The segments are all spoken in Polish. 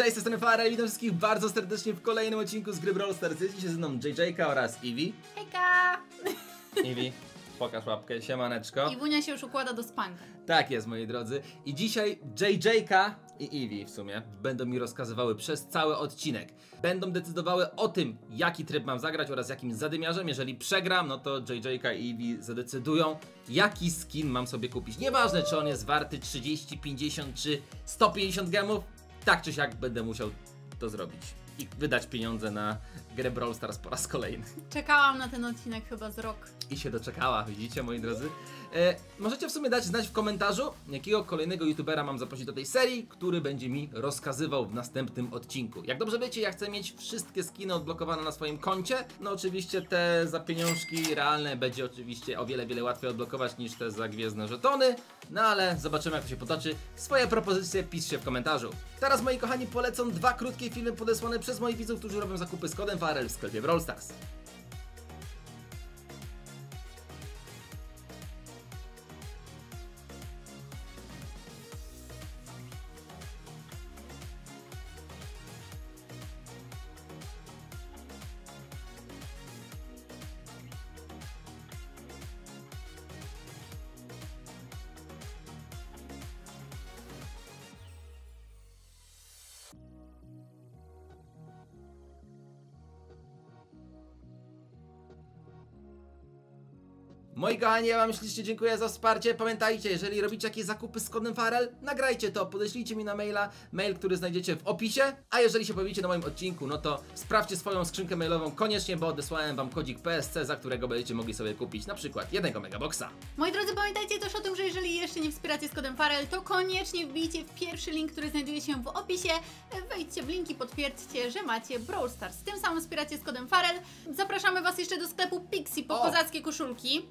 Cześć, jestem Farel, witam wszystkich bardzo serdecznie w kolejnym odcinku z gry Brawl Stars. Jest dzisiaj ze mną JJK oraz Eevee. Hejka! Eevee, pokaż łapkę, siemaneczko. I Wunia się już układa do spanka. Tak jest, moi drodzy. I dzisiaj JJK i Eevee w sumie będą mi rozkazywały przez cały odcinek. Będą decydowały o tym, jaki tryb mam zagrać oraz jakim zadymiarzem. Jeżeli przegram, no to JJK i Eevee zadecydują, jaki skin mam sobie kupić. Nieważne, czy on jest warty 30, 50 czy 150 gemów, tak czy siak będę musiał to zrobić. I wydać pieniądze na grę Brawl Stars po raz kolejny. Czekałam na ten odcinek chyba z rok. I się doczekała, widzicie moi drodzy. E, możecie w sumie dać znać w komentarzu, jakiego kolejnego youtubera mam zaprosić do tej serii, który będzie mi rozkazywał w następnym odcinku. Jak dobrze wiecie, ja chcę mieć wszystkie skiny odblokowane na swoim koncie. No oczywiście te za pieniążki realne będzie oczywiście o wiele, wiele łatwiej odblokować niż te za gwiezdne żetony. No ale zobaczymy jak to się potoczy. Swoje propozycje piszcie w komentarzu. Teraz moi kochani polecą dwa krótkie filmy podesłane przez moich widzów, którzy robią zakupy z kodem FAREL w sklepie Brawl Stars. Moi kochani, ja wam ślicznie dziękuję za wsparcie. Pamiętajcie, jeżeli robicie jakieś zakupy z kodem Farel, nagrajcie to, podeślijcie mi na maila, mail, który znajdziecie w opisie. A jeżeli się pojawicie na moim odcinku, no to sprawdźcie swoją skrzynkę mailową koniecznie, bo odesłałem wam kodzik PSC, za którego będziecie mogli sobie kupić na przykład jednego megaboxa. Moi drodzy, pamiętajcie też o tym, że jeżeli jeszcze nie wspieracie z kodem Farel, to koniecznie wbijcie w pierwszy link, który znajduje się w opisie. Wejdźcie w linki, potwierdźcie, że macie Brawl Stars. Tym samym wspieracie z kodem Farel. Zapraszamy Was jeszcze do sklepu Pixie po O! kozackie koszulki.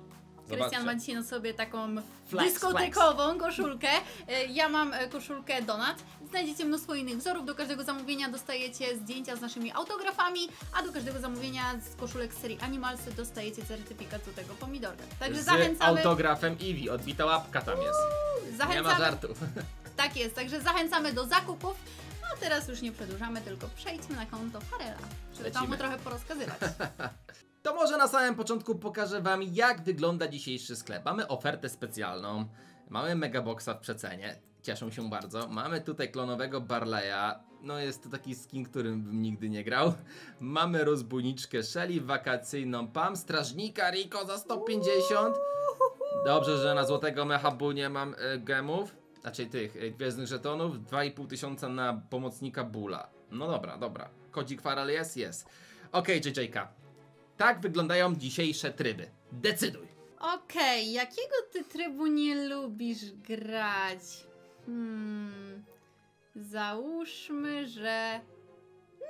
Krystian ma dzisiaj na sobie taką Flex, dyskotekową koszulkę. E, Ja mam e, koszulkę Donat. Znajdziecie mnóstwo innych wzorów. Do każdego zamówienia dostajecie zdjęcia z naszymi autografami, a do każdego zamówienia z koszulek z serii Animalsy dostajecie certyfikat do tego pomidorka. Także Z zachęcamy. autografem Eevee, odbita łapka tam jest. Nie ma Zachęcamy. żartów. Tak jest, także zachęcamy do zakupów. A teraz już nie przedłużamy, tylko przejdźmy na konto Farela, żeby tam mu Lecimy. trochę porozkazywać. To może na samym początku pokażę wam, jak wygląda dzisiejszy sklep. Mamy ofertę specjalną, mamy megaboxa w przecenie, cieszą się bardzo. Mamy tutaj klonowego Barleya, no jest to taki skin, którym bym nigdy nie grał. Mamy rozbójniczkę Shelly wakacyjną, Pam, strażnika Rico za 150. Dobrze, że na złotego mechabu nie mam e, gemów, znaczy tych e, gwiezdnych żetonów, 2,5 tysiąca na pomocnika Bula. No dobra, dobra. Kodzik Faral jest? Jest. Okej, JJK. Tak wyglądają dzisiejsze tryby. Decyduj. Okej, jakiego ty trybu nie lubisz grać? Hmm. Załóżmy, że.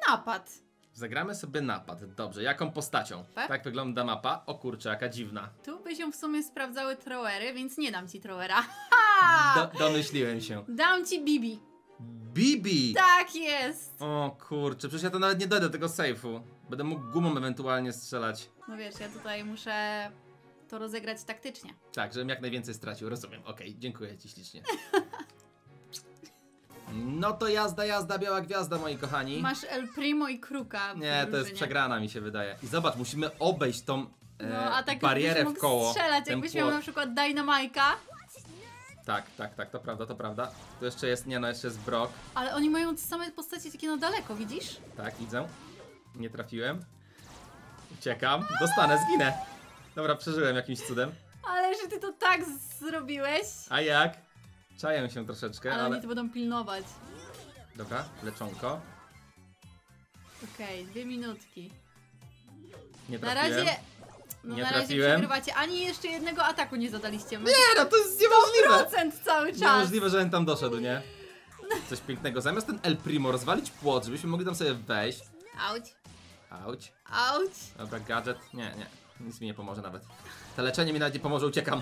Napad. Zagramy sobie napad. Dobrze, jaką postacią? Tak? Tak wygląda mapa. O kurczę, jaka dziwna. Tu by się w sumie sprawdzały trowery, więc nie dam ci trowera. Do, domyśliłem się. Dam ci Bibi. Bibi! Tak jest! O kurczę, przecież ja to nawet nie dojdę do tego sejfu. Będę mógł gumą ewentualnie strzelać. No wiesz, ja tutaj muszę to rozegrać taktycznie. Tak, żebym jak najwięcej stracił. Rozumiem. Okej, dziękuję ci ślicznie. No to jazda, jazda, biała gwiazda, moi kochani. Masz El Primo i Kruka. w Nie, to jest drużynie. przegrana mi się wydaje. I zobacz, musimy obejść tą e, No, a tak barierę w mógł koło. strzelać, ten jakbyś płot. miał na przykład Dynamajka, Tak, tak, tak, to prawda, to prawda. Tu jeszcze jest, nie no, jeszcze jest Brock. ale oni mają te same postacie takie na daleko, widzisz? Tak, widzę. Nie trafiłem. Uciekam. Dostanę, zginę. Dobra, przeżyłem jakimś cudem. Ale że ty to tak zrobiłeś. A jak? Czaję się troszeczkę, Ale ale... oni to będą pilnować. Dobra, leczonko. Okej, dwie minutki. Nie Na trafiłem. razie. No Nie na razie trafiłem. przegrywacie. Ani jeszcze jednego ataku nie zadaliście. Macie Nie, no to jest niemożliwe! procent cały czas. Niemożliwe, że on tam doszedł, nie? Coś pięknego. Zamiast ten El Primo rozwalić płot, żebyśmy mogli tam sobie wejść. Auć, Auć. auć. Dobra, gadżet. Nie, nie. Nic mi nie pomoże nawet. To leczenie mi nawet nie pomoże, uciekam.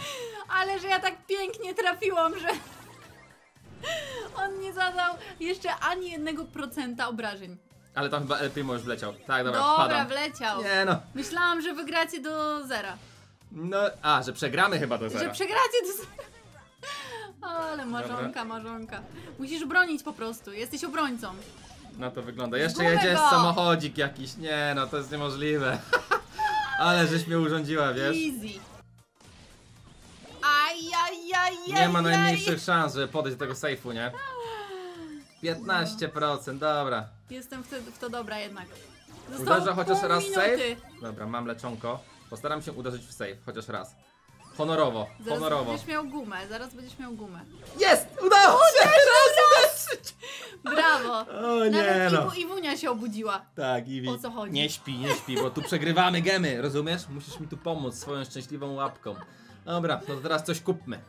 Ale że ja tak pięknie trafiłam, że. On nie zadał jeszcze ani jednego procenta obrażeń. Ale tam chyba El Primo już wleciał. Tak, dobra, Dobra, wpadam. wleciał. Nie no. Myślałam, że wygracie do zera. No, a, że przegramy chyba do Że zera. przegracie do zera. Ale marzonka, marzonka. Musisz bronić po prostu. Jesteś obrońcą. No to wygląda. Jeszcze Zgubę jedzie go. samochodzik jakiś. Nie, no to jest niemożliwe. Ale żeś mnie urządziła, wiesz? Easy. Ajajajaj. Nie ma najmniejszych szans, żeby podejść do tego sejfu, nie? 15%, dobra. Jestem w to, w to dobra jednak. Zostało Uderzę chociaż pół raz minuty. save? Dobra, mam leczonko. Postaram się uderzyć w save, chociaż raz. Honorowo, Zaraz honorowo. będziesz miał gumę, zaraz będziesz miał gumę. Jest! Udało się! Uderzyć! Brawo! O nie Nawet no. Iwu, Iwunia się obudziła. Tak, Iwi. O co chodzi? Nie śpi, nie śpi, bo tu przegrywamy gemy, rozumiesz? Musisz mi tu pomóc swoją szczęśliwą łapką. Dobra, no to teraz coś kupmy.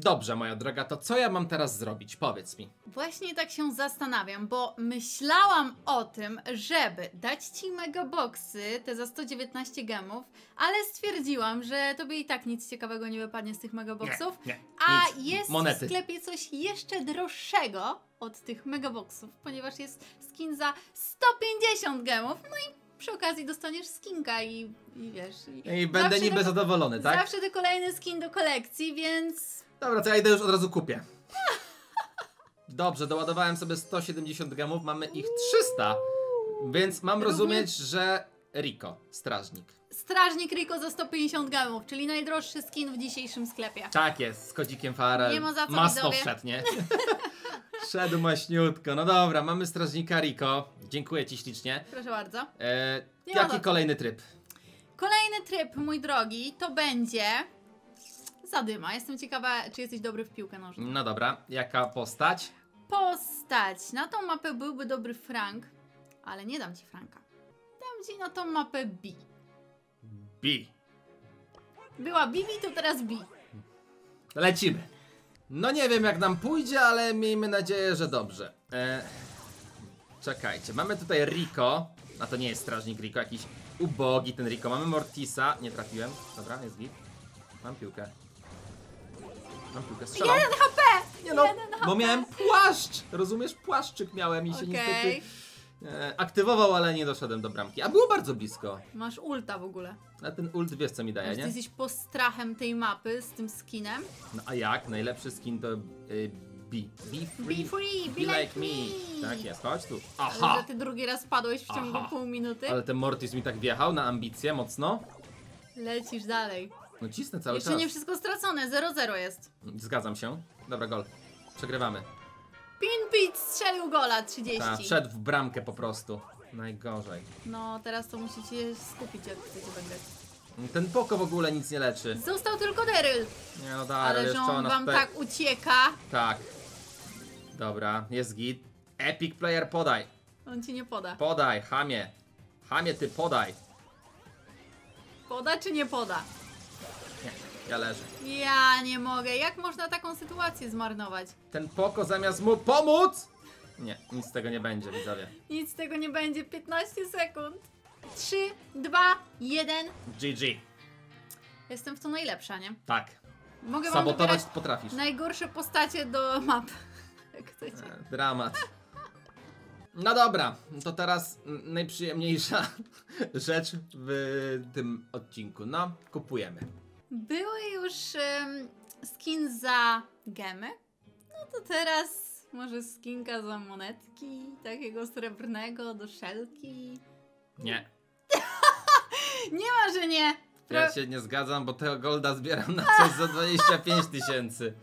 Dobrze, moja droga, to co ja mam teraz zrobić? Powiedz mi. Właśnie tak się zastanawiam, bo myślałam o tym, żeby dać ci megaboxy, te za 119 gemów, ale stwierdziłam, że tobie i tak nic ciekawego nie wypadnie z tych megaboxów. Nie, nie, A nic. jest Monety. w sklepie coś jeszcze droższego od tych megaboxów, ponieważ jest skin za 150 gemów. No i przy okazji dostaniesz skinka i, i wiesz. I będę zawsze niby zadowolony, tak? Zawsze to kolejny skin do kolekcji, więc Dobra, to ja idę już od razu kupię. Dobrze, doładowałem sobie 170 gramów, mamy ich 300, więc mam rozumieć, że Rico, strażnik. Strażnik Rico za 150 gemów, czyli najdroższy skin w dzisiejszym sklepie. Tak jest, z kodzikiem Farel. Nie ma za co, widzowie. wszedł, nie? Wszedł maśniutko. No dobra, mamy strażnika Rico. Dziękuję ci ślicznie. Proszę bardzo. E, jaki kolejny tryb? Kolejny tryb, mój drogi, to będzie zadyma. Jestem ciekawa, czy jesteś dobry w piłkę nożną. No dobra, jaka postać? Postać. Na tą mapę byłby dobry Frank, ale nie dam ci Franka. Dam ci na tą mapę B. B. Była Bibi, to teraz B. Lecimy. No nie wiem jak nam pójdzie, ale miejmy nadzieję, że dobrze. E, czekajcie, mamy tutaj Rico. A to nie jest strażnik Rico, jakiś ubogi ten Rico. Mamy Mortisa. Nie trafiłem. Dobra, jest git. Mam piłkę. Mam piłkę, strzelam. 1 HP! Nie no, jeden bo HP. miałem płaszcz. Rozumiesz? Płaszczyk miałem i się Okej. niestety e, aktywował, ale nie doszedłem do bramki. A było bardzo blisko. Masz ulta w ogóle. A ten ult wiesz co mi daje, Ty nie? jesteś postrachem tej mapy z tym skinem. No a jak? Najlepszy skin to y, B. Be free. Be free, Be like me. Tak jest, chodź tu. Ale Aha! że ty drugi raz padłeś w ciągu Aha. pół minuty. Ale ten Mortis mi tak wjechał na ambicje mocno. Lecisz dalej. No cisnę cały Jeszcze czas. nie wszystko stracone, 0-0 jest. Zgadzam się. Dobra, gol. Przegrywamy. Pinpit strzelił gola 30. Ta, wszedł w bramkę po prostu. Najgorzej. No teraz to musicie skupić jak chcecie wygrać. Ten Poko w ogóle nic nie leczy. Został tylko Daryl, Nie no dalej, ale że on wam tak ucieka. Tak. Dobra, jest git. Epic player podaj. On ci nie poda. Podaj, hamie. Hamie ty podaj. Poda czy nie poda? Nie, ja leżę. Ja nie mogę. Jak można taką sytuację zmarnować? Ten Poko zamiast mu pomóc... Nie, nic z tego nie będzie, widzowie. Nic z tego nie będzie. 15 sekund. 3, 2, 1. GG. Jestem w to najlepsza, nie? Tak. Mogę wam Sabotować wybierać potrafisz. najgorsze postacie do map. Jak chcecie. E, Dramat. No dobra, to teraz najprzyjemniejsza rzecz w tym odcinku. No, kupujemy. Były już em, skin za gemy. No to teraz może skinka za monetki, takiego srebrnego do szelki. Nie, Nie ma, że nie. ja Pro- się nie zgadzam, bo tego golda zbieram na coś za 25 tysięcy.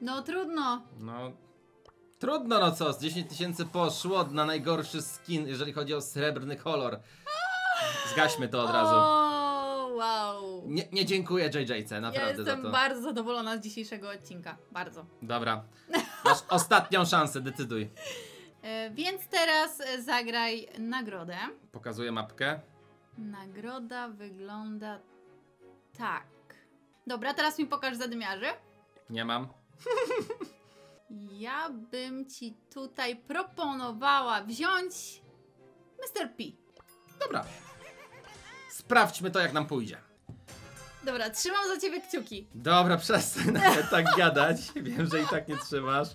No trudno. No, trudno no co, z 10 tysięcy poszło na najgorszy skin, jeżeli chodzi o srebrny kolor. Zgaśmy to od razu. O, wow. Nie, nie dziękuję JJ-ce, Ja naprawdę jestem za to. bardzo zadowolona z dzisiejszego odcinka. Bardzo. Dobra, masz ostatnią szansę, decyduj. E, więc teraz e, zagraj nagrodę. Pokazuję mapkę. Nagroda wygląda tak. Dobra, teraz mi pokaż zadymiarzy. Nie mam. Ja bym ci tutaj proponowała wziąć Mr. P. Dobra. Sprawdźmy to, jak nam pójdzie. Dobra, trzymam za ciebie kciuki. Dobra, przestań tak gadać. Wiem, że i tak nie trzymasz.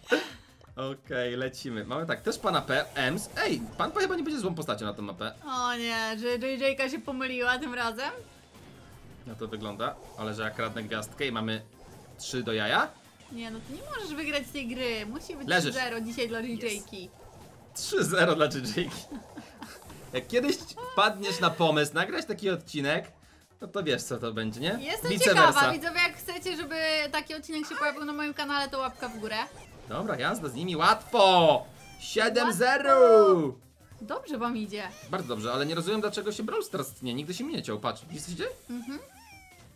Okej, lecimy. Mamy tak, też pana P. Ems. Ej, pan chyba nie będzie złą postacią na tę mapę. O nie, że JJ-ka się pomyliła tym razem. No to wygląda. Ale że jak kradnę gwiazdkę i mamy 3 do jaja. Nie, no ty nie możesz wygrać tej gry. Musi być Leżysz. 0 dzisiaj dla JJ-ki. 3-0 dla JJ. Jak kiedyś padniesz na pomysł nagrać taki odcinek, no to wiesz co to będzie, nie? Jestem Vice ciekawa, versa. widzowie, jak chcecie, żeby taki odcinek się pojawił na moim kanale, to łapka w górę. Dobra, jazda z nimi, łatwo! 7-0! Dobrze wam idzie. Bardzo dobrze, ale nie rozumiem dlaczego się Brawl Stars tnie, nigdy się mi nie ciął, patrz, dzieje? Mhm.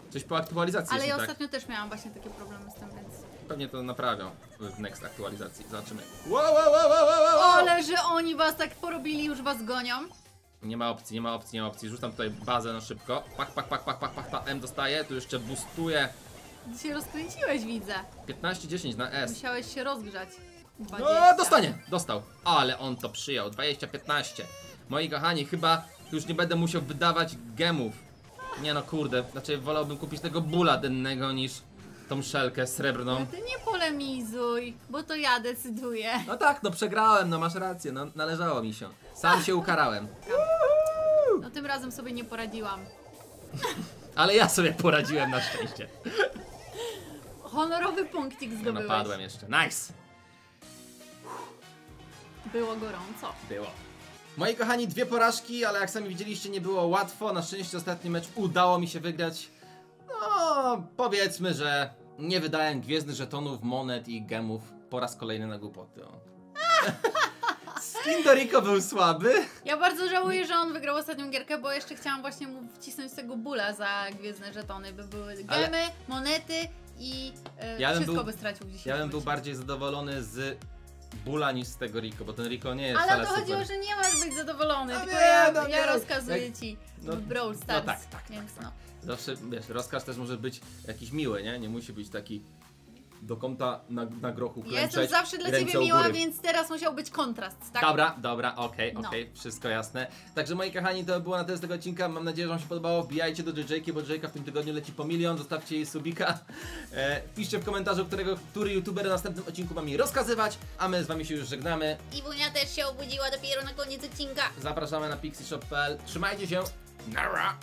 Coś po aktualizacji Ale ja nie tak. ostatnio też miałam właśnie takie problemy z tym, więc... Pewnie to naprawią w next aktualizacji, zobaczymy. Wow, wow, wow, wow, wow, wow. Ale że oni was tak porobili, już was gonią. Nie ma opcji, nie ma opcji, nie ma opcji. Rzucam tutaj bazę na szybko. Pak, pak, pak, pak, pak, pak, pak. M dostaje, tu jeszcze boostuje. Się rozkręciłeś, widzę. 15-10 na S. Musiałeś się rozgrzać. No, 20. dostanie! Dostał. Ale on to przyjął. 20-15. Moi kochani, chyba już nie będę musiał wydawać gemów. Nie no, kurde. Znaczy, wolałbym kupić tego bula dennego niż tą szelkę srebrną. Ty nie polemizuj, bo to ja decyduję. No tak, no przegrałem, no masz rację, no należało mi się. Sam się ukarałem. Tym razem sobie nie poradziłam. Ale ja sobie poradziłem na szczęście. Honorowy punkcik No, zdobyłeś. napadłem jeszcze. Nice! Było gorąco. Było. Moi kochani, dwie porażki, ale jak sami widzieliście, nie było łatwo. Na szczęście ostatni mecz udało mi się wygrać. No, powiedzmy, że nie wydałem gwiezdnych żetonów, monet i gemów po raz kolejny na głupoty. O. Skin Doriko był słaby. Ja bardzo żałuję, że on wygrał ostatnią gierkę, bo jeszcze chciałam właśnie mu wcisnąć tego bóla za gwiezdne żetony, by były Ale- gemy, monety i e, Ja wszystko był- by stracił dzisiaj. Ja bym był bardziej zadowolony z Bula niż z tego Rico, bo ten Rico nie jest Ale wcale o to super. chodziło, że nie masz być zadowolony, No tylko nie, ja, no ja rozkazuję Jak- ci no- Brawl no Stars. tak, tak, Więc tak, no. Zawsze, wiesz, rozkaz też może być jakiś miły, nie? Nie musi być taki do kąta na, na grochu klęczeć jestem zawsze dla i ciebie miła, więc teraz musiał być kontrast, tak? Dobra, dobra, okej, No. okej, wszystko jasne. Także moi kochani, to było na tyle z tego odcinka. Mam nadzieję, że Wam się podobało. Wbijajcie do JJ, bo JJ w tym tygodniu leci po milion. Zostawcie jej subika. E, piszcie w komentarzu, którego, który youtuber w następnym odcinku ma mi rozkazywać. A my z Wami się już żegnamy. Iwunia też się obudziła dopiero na koniec odcinka. Zapraszamy na pixieshop.pl. Trzymajcie się. Nara!